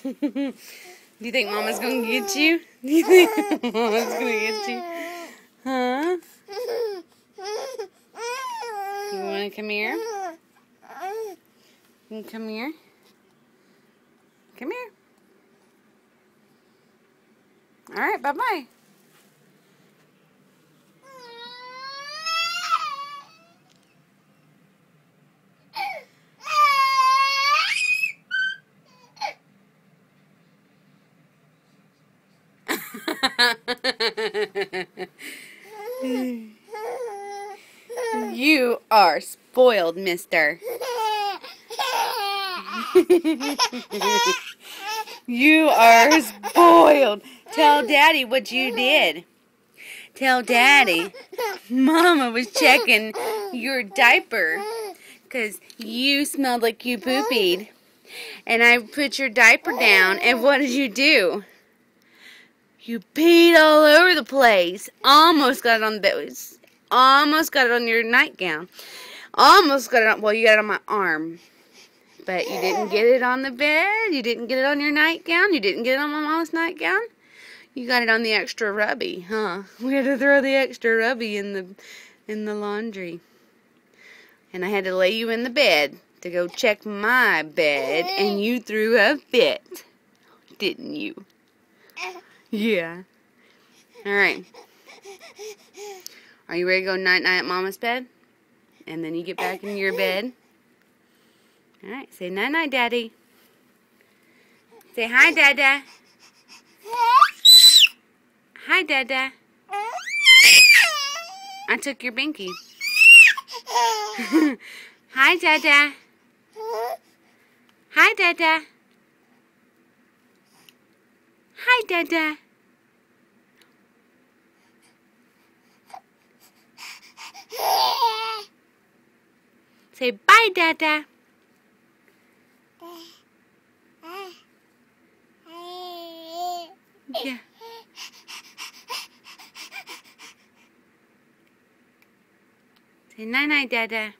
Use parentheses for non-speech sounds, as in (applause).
(laughs) Do you think Mama's gonna get you? (laughs) Do you think Mama's gonna get you? Huh? You wanna come here? You come here? Come here. Alright, bye-bye. (laughs) you are spoiled, mister. (laughs) you are spoiled. Tell daddy what you did. Tell daddy. Mama was checking your diaper because you smelled like you poopied. And I put your diaper down, and what did you do? You peed all over the place. Almost got it on the bed. Almost got it on your nightgown. Almost got it on, well, you got it on my arm. But you didn't get it on the bed. You didn't get it on your nightgown. You didn't get it on my mom's nightgown. You got it on the extra rubby, huh? (laughs) We had to throw the extra rubby in the in the laundry. And I had to lay you in the bed to go check my bed and you threw a fit. Didn't you? Yeah. Alright. Are you ready to go night-night at Mama's bed? And then you get back in your bed. Alright, say night-night, Daddy. Say hi, Dada. Hi, Dada. I took your binky. (laughs) hi, Dada. Hi, Dada. Hi, Dada. Say bye, Dada. Yeah. Say night-night, Dada.